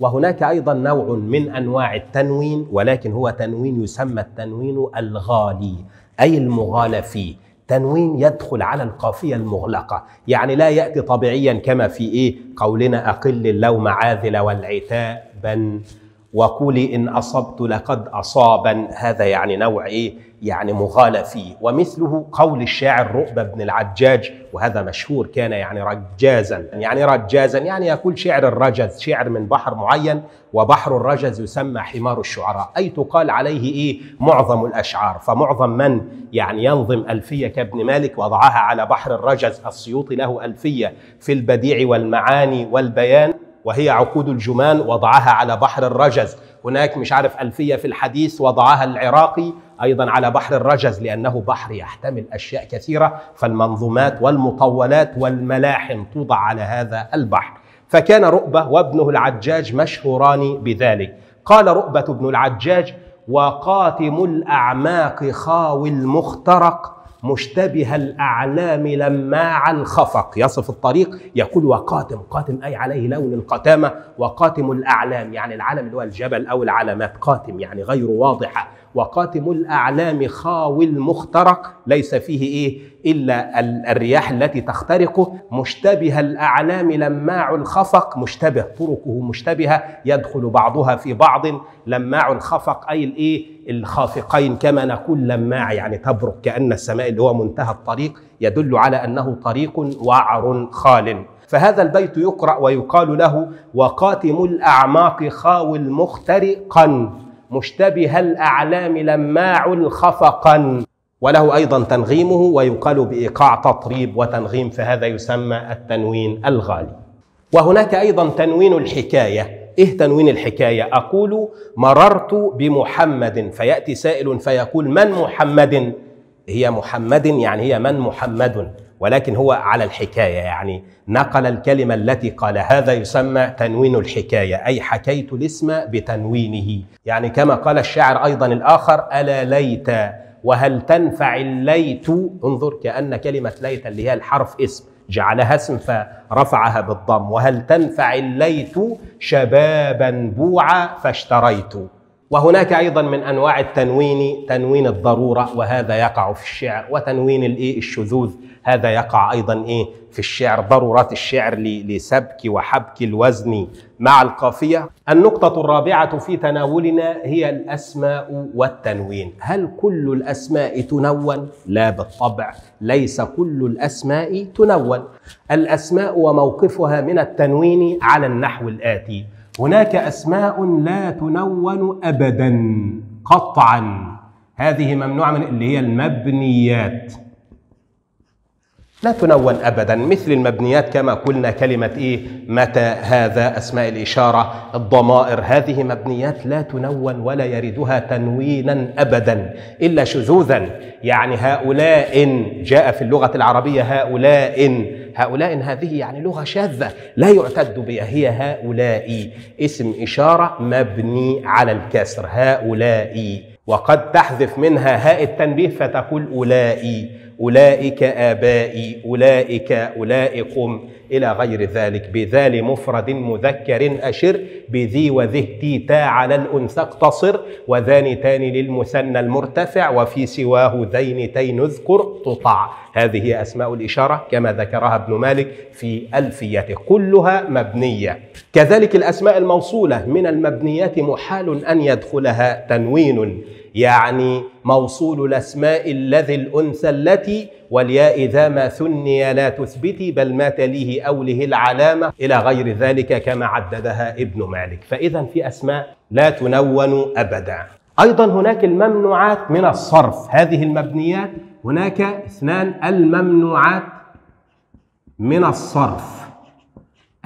وهناك أيضا نوع من أنواع التنوين ولكن هو تنوين يسمى التنوين الغالي أي المغالى فيه. تنوين يدخل على القافية المغلقة. يعني لا يأتي طبيعيا كما في إيه؟ قولنا أقل اللوم عاذل والعتابا. وقولي إن أصبت لقد أصابا. هذا يعني نوع إيه؟ يعني مغالى فيه ومثله قول الشاعر رؤبة بن العجاج وهذا مشهور كان يعني رجازا. يعني رجازا يعني يقول شعر الرجز شعر من بحر معين وبحر الرجز يسمى حمار الشعراء. أي تقال عليه إيه؟ معظم الأشعار. فمعظم من يعني ينظم ألفية كابن مالك وضعها على بحر الرجز السيوطي له ألفية في البديع والمعاني والبيان. وهي عقود الجمان وضعها على بحر الرجز. هناك مش عارف ألفية في الحديث وضعها العراقي أيضا على بحر الرجز لأنه بحر يحتمل أشياء كثيرة. فالمنظومات والمطولات والملاحم توضع على هذا البحر. فكان رؤبة وابنه العجاج مشهوران بذلك. قال رؤبة بن العجاج وقاتم الأعماق خاوي المخترق مشتبه الأعلام لماع الخفق. يصف الطريق يقول وقاتم. قاتم أي عليه لون القتامة. وقاتم الأعلام يعني العلم اللي هو الجبل أو العلامات. قاتم يعني غير واضحة. وقاتم الأعلام خاوي المخترق ليس فيه إيه؟ إلا الرياح التي تخترقه مشتبه الأعلام لماع الخفق. مشتبه طرقه مشتبهة يدخل بعضها في بعض. لماع الخفق أي الإيه الخافقين كما نقول لماع يعني تبرق كأن السماء اللي هو منتهى الطريق يدل على أنه طريق وعر خال. فهذا البيت يقرأ ويقال له وقاتم الأعماق خاوي المخترقا. مشتبه الأعلام لماع خفقا وله أيضا تنغيمه ويقال بإيقاع تطريب وتنغيم فهذا يسمى التنوين الغالي وهناك أيضا تنوين الحكاية إيه تنوين الحكاية؟ أقول مررت بمحمد فيأتي سائل فيقول من محمد؟ هي محمد يعني هي من محمد ولكن هو على الحكاية يعني نقل الكلمة التي قال هذا يسمى تنوين الحكاية أي حكيت الاسم بتنوينه. يعني كما قال الشاعر أيضا الآخر ألا ليت وهل تنفع الليت؟ انظر كأن كلمة ليت اللي هي الحرف اسم جعلها اسم فرفعها بالضم. وهل تنفع الليت شبابا بوعا فاشتريت. وهناك أيضا من أنواع التنوين تنوين الضرورة وهذا يقع في الشعر وتنوين الايه الشذوذ هذا يقع أيضا إيه في الشعر ضرورات الشعر لسبك وحبك الوزن مع القافية. النقطة الرابعة في تناولنا هي الأسماء والتنوين. هل كل الأسماء تنون؟ لا بالطبع ليس كل الأسماء تنون. الأسماء وموقفها من التنوين على النحو الآتي. هناك أسماء لا تنون ابدا قطعا. هذه ممنوعة من اللي هي المبنيات. لا تنون ابدا مثل المبنيات كما قلنا كلمة إيه؟ متى هذا؟ أسماء الإشارة الضمائر. هذه مبنيات لا تنون ولا يردها تنوينا ابدا إلا شذوذا. يعني هؤلاء جاء في اللغة العربية هؤلاء هؤلاء هذه يعني لغة شاذة لا يعتد بها هي هؤلاء. اسم إشارة مبني على الكسر هؤلاء. وقد تحذف منها هاء التنبيه فتقول أولئي. أولئك آبائي أولئك أولئكم إلى غير ذلك بذال مفرد مذكر أشر بذي وذه تي تا على الأنثى اقتصر وذان تان للمثنى المرتفع وفي سواه ذين تي نذكر تطع. هذه أسماء الإشارة كما ذكرها ابن مالك في ألفيته كلها مبنية. كذلك الأسماء الموصولة من المبنيات محال أن يدخلها تنوين. يعني موصول الأسماء الذي الأنثى التي والياء اذا ما ثني لا تثبتي بل ما تليه أوله العلامة. إلى غير ذلك كما عددها ابن مالك. فإذا في أسماء لا تنون أبدا. أيضا هناك الممنوعات من الصرف. هذه المبنيات هناك اثنان الممنوعات من الصرف.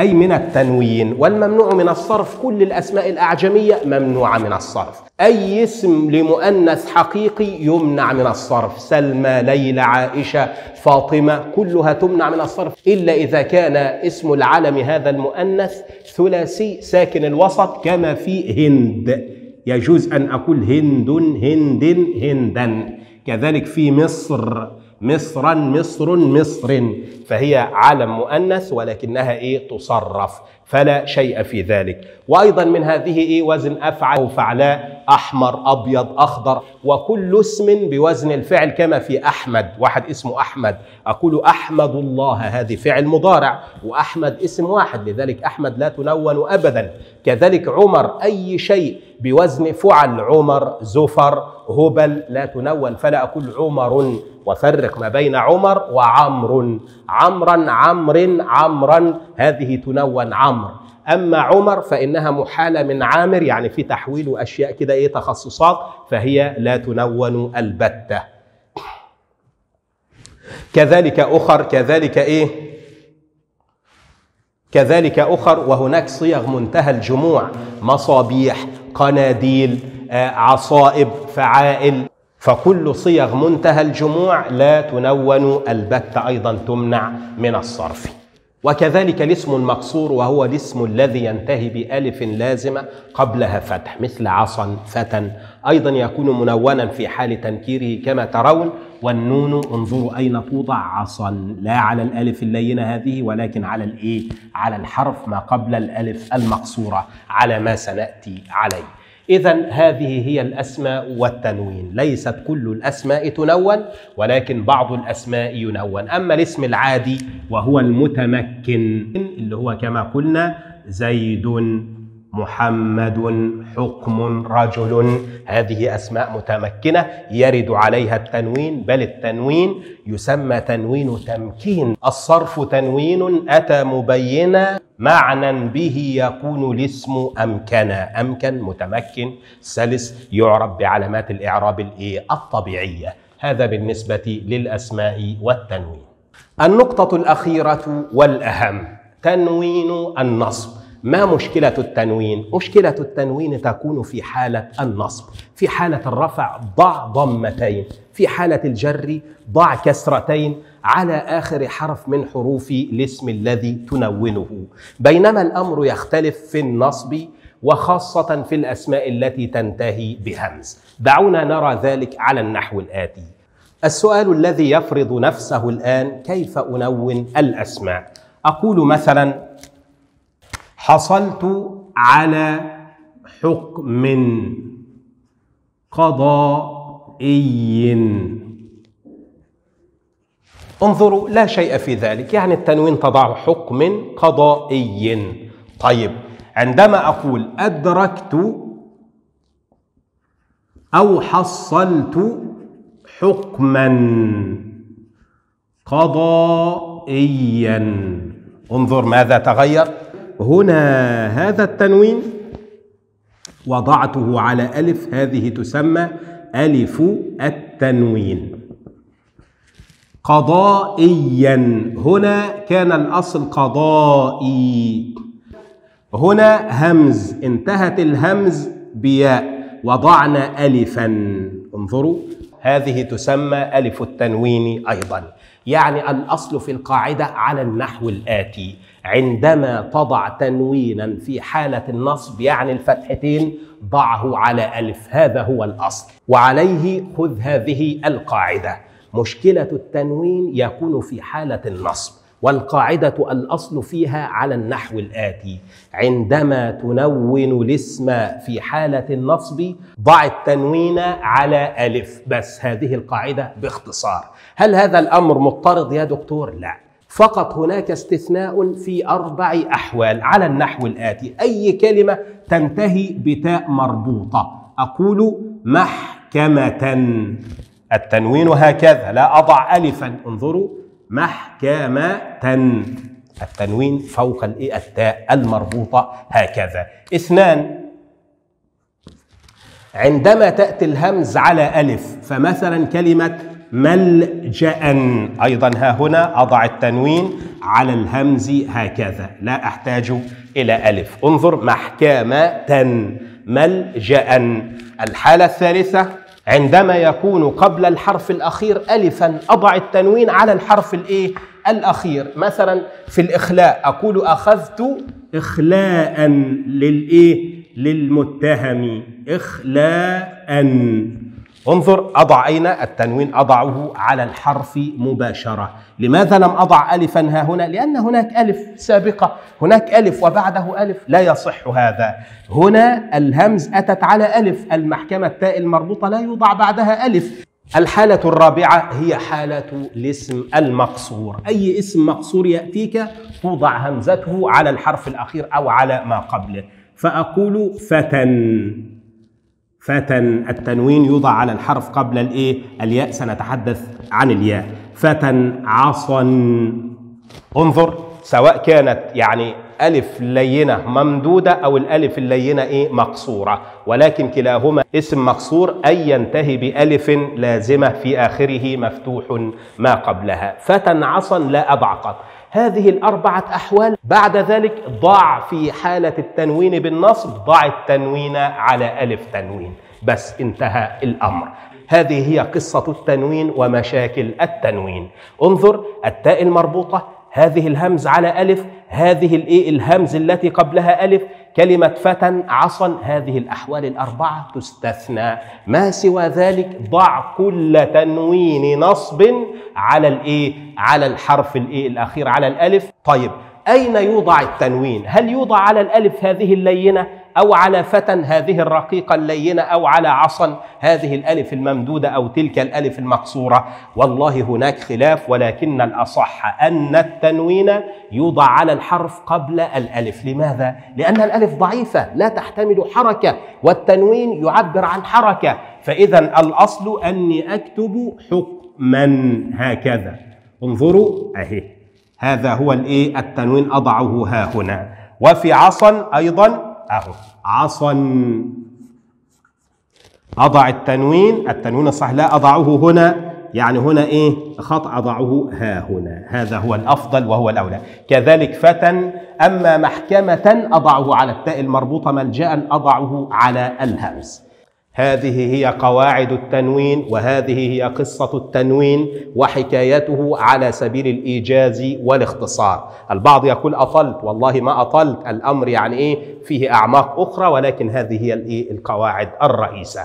أي من التنوين والممنوع من الصرف كل الأسماء الأعجمية ممنوعة من الصرف. أي اسم لمؤنث حقيقي يمنع من الصرف. سلمى ليلى عائشة فاطمة كلها تمنع من الصرف. إلا إذا كان اسم العلم هذا المؤنث ثلاثي ساكن الوسط كما في هند. يجوز أن أقول هند هند هندا كذلك في مصر. مصرا مصر مصر فهي علم مؤنث ولكنها إيه؟ تصرف. فلا شيء في ذلك. وأيضا من هذه إيه وزن أفعل أو فعلاء أحمر أبيض أخضر وكل اسم بوزن الفعل كما في أحمد واحد اسمه أحمد. أقول أحمد الله هذه فعل مضارع وأحمد اسم واحد لذلك أحمد لا تنون ابدا. كذلك عمر أي شيء بوزن فعل عمر زفر هبل لا تنون. فلا أقول عمر وفرق ما بين عمر وعمر. عمرا عمر عمرا هذه تنون عمر. أما عمر فإنها محالة من عامر يعني في تحويل اشياء كده إيه تخصصات فهي لا تنون البتة. كذلك أخر كذلك إيه؟ كذلك أخر وهناك صيغ منتهى الجموع مصابيح قناديل عصائب فعائل. فكل صيغ منتهى الجموع لا تنون البتة أيضا تمنع من الصرف. وكذلك الاسم المقصور وهو الاسم الذي ينتهي بألف لازمة قبلها فتح مثل عصا فتى. أيضا يكون منونا في حال تنكيره كما ترون. والنون انظروا أين توضع عصا. لا على الألف اللينة هذه ولكن على الإيه؟ على الحرف ما قبل الألف المقصورة. على ما سنأتي عليه. إذا هذه هي الأسماء والتنوين، ليست كل الأسماء تنون ولكن بعض الأسماء ينون، أما الاسم العادي وهو المتمكن اللي هو كما قلنا زيد محمد حكم رجل. هذه أسماء متمكنة يرد عليها التنوين بل التنوين يسمى تنوين تمكين. الصرف تنوين أتى مبينا معنى به يكون الاسم امكنا أمكن متمكن سلس يعرب بعلامات الإعراب الإيه؟ الطبيعية. هذا بالنسبة للأسماء والتنوين. النقطة الأخيرة والأهم تنوين النصب. ما مشكلة التنوين؟ مشكلة التنوين تكون في حالة النصب، في حالة الرفع ضع ضمتين، في حالة الجر ضع كسرتين على آخر حرف من حروف الاسم الذي تنونه، بينما الأمر يختلف في النصب وخاصة في الأسماء التي تنتهي بهمز. دعونا نرى ذلك على النحو الآتي. السؤال الذي يفرض نفسه الآن كيف أنون الأسماء؟ أقول مثلا حصلت على حكم قضائي. انظروا لا شيء في ذلك. يعني التنوين تضع حكم قضائي. طيب عندما أقول أدركت أو حصلت حكما قضائيا انظر ماذا تغير. هنا هذا التنوين. وضعته على ألف هذه تسمى ألف التنوين. قضائيا. هنا كان الأصل قضائي. هنا همز انتهت الهمز بياء. وضعنا ألفا. انظروا هذه تسمى ألف التنوين أيضا. يعني الأصل في القاعدة على النحو الآتي. عندما تضع تنوينا في حالة النصب يعني الفتحتين ضعه على ألف. هذا هو الأصل. وعليه خذ هذه القاعدة. مشكلة التنوين يكون في حالة النصب والقاعدة الأصل فيها على النحو الآتي. عندما تنون الاسم في حالة النصب ضع التنوين على ألف. بس هذه القاعدة باختصار. هل هذا الأمر مضطرد يا دكتور؟ لا. فقط هناك استثناء في أربع أحوال. على النحو الآتي أي كلمة تنتهي بتاء مربوطة. أقول محكمة. التنوين هكذا لا أضع ألفا. انظروا محكمة. التنوين فوق التاء المربوطة هكذا. اثنان عندما تأتي الهمز على ألف فمثلا كلمة ملجأ. أيضا ها هنا أضع التنوين على الهمز هكذا. لا أحتاج إلى ألف. انظر محكمة ملجأ. الحالة الثالثة عندما يكون قبل الحرف الأخير ألفا أضع التنوين على الحرف الإيه؟ الأخير. مثلا في الإخلاء أقول أخذت إخلاء للإيه؟ للمتهم. إخلاء انظر أضع أين؟ التنوين أضعه على الحرف مباشرة. لماذا لم أضع ألفا ها هنا؟ لأن هناك ألف سابقة. هناك ألف وبعده ألف. لا يصح هذا. هنا الهمز أتت على ألف. المحكمة التاء المربوطة لا يوضع بعدها ألف. الحالة الرابعة هي حالة الاسم المقصور. أي اسم مقصور يأتيك؟ توضع همزته على الحرف الأخير أو على ما قبله. فأقول فتى فتى التنوين يوضع على الحرف قبل الايه؟ الياء. سنتحدث عن الياء. فتى عصا. انظر سواء كانت يعني ألف لينة ممدودة أو الألف اللينة إيه؟ مقصورة. ولكن كلاهما اسم مقصور أي ينتهي بألف لازمة في آخره مفتوح ما قبلها. فتى عصا لا أضع قط هذه الأربعة أحوال. بعد ذلك ضع في حالة التنوين بالنصب ضع التنوين على ألف تنوين. بس انتهى الأمر. هذه هي قصة التنوين ومشاكل التنوين. انظر التاء المربوطة هذه الهمز على ألف هذه الإيه الهمز التي قبلها ألف كلمة فتى عصا هذه الأحوال الأربعة تستثنى. ما سوى ذلك؟ ضع كل تنوين نصب على الإيه؟ على الحرف الإيه الأخير على الألف. طيب أين يوضع التنوين؟ هل يوضع على الألف هذه اللينة؟ أو على فتى هذه الرقيقة اللينة أو على عصا. هذه الألف الممدودة أو تلك الألف المقصورة. والله هناك خلاف ولكن الأصح أن التنوين يوضع على الحرف قبل الألف. لماذا؟ لأن الألف ضعيفة لا تحتمل حركة والتنوين يعبر عن حركة. فإذا الأصل أني أكتب حكما. هكذا. انظروا أهي. هذا هو الإيه؟ التنوين أضعه ها هنا. وفي عصا أيضا أهو. عصا. أضع التنوين. التنوين الصح لا أضعه هنا. يعني هنا إيه؟ خط أضعه ها هنا. هذا هو الأفضل وهو الأولى. كذلك فتى. أما محكمة أضعه على التاء المربوطة ملجا أضعه على الهمز. هذه هي قواعد التنوين وهذه هي قصة التنوين وحكايته على سبيل الإيجاز والاختصار. البعض يقول أطلت والله ما أطلت. الأمر يعني إيه؟ فيه أعماق أخرى ولكن هذه هي القواعد الرئيسة.